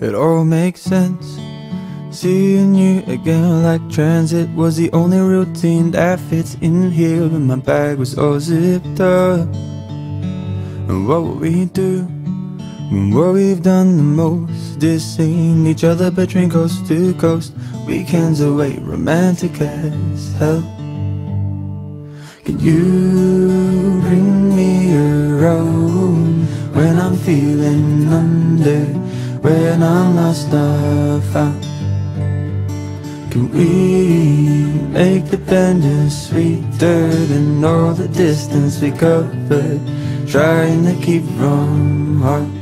It all makes sense. Seeing you again like transit was the only routine that fits in here. And my bag was all zipped up. And what would we do when what we've done the most is seeing each other between coast to coast? Weekends away, romantic as hell. Can you bring me around when I'm feeling under, when I'm lost or found? Can we make the bender sweeter than all the distance we covered? Trying to keep from heart.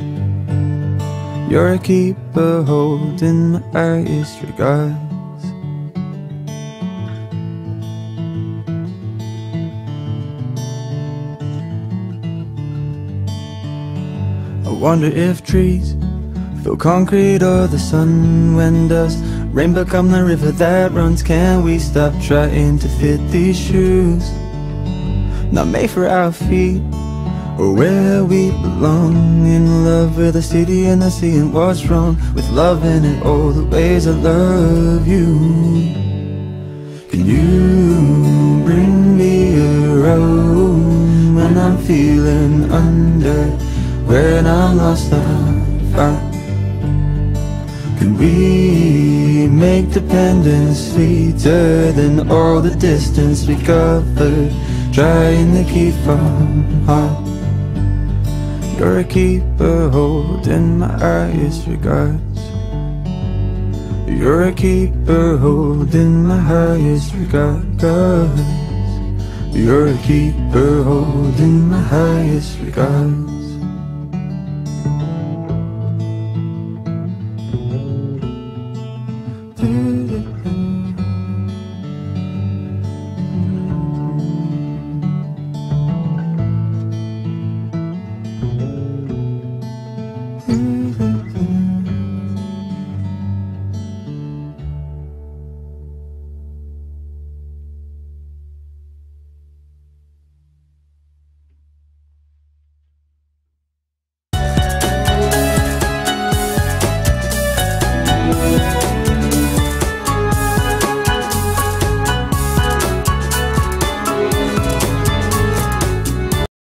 You're a keeper holding my highest regards. I wonder if trees feel concrete or the sun when does rain become the river that runs? Can we stop trying to fit these shoes? Not made for our feet or where we belong. In love with the city and the sea and what's wrong with loving it all the ways I love you. Can you bring me around when I'm feeling under, when I'm lost and found? Can we make dependence sweeter than all the distance we covered? Trying to keep from heart. You're a keeper holding my highest regards. You're a keeper holding my highest regards. You're a keeper holding my highest regards. through.